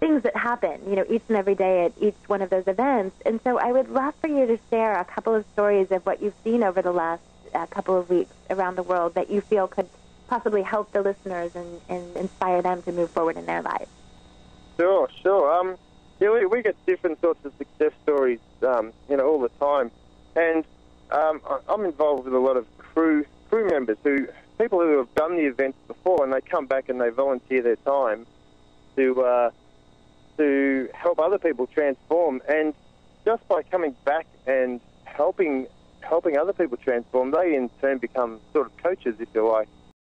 things that happen, you know, each and every day at each one of those events. And so I would love for you to share a couple of stories of what you've seen over the last uh, couple of weeks around the world that you feel could possibly help the listeners and, and inspire them to move forward in their lives. Sure, sure. Um, yeah, we, we get different sorts of success stories, um, you know, all the time. And um, I'm involved with a lot of crew crew members who people who have done the events before, and they come back and they volunteer their time to uh, to help other people transform. And just by coming back and helping helping other people transform, they in turn become sort of coaches, if you like.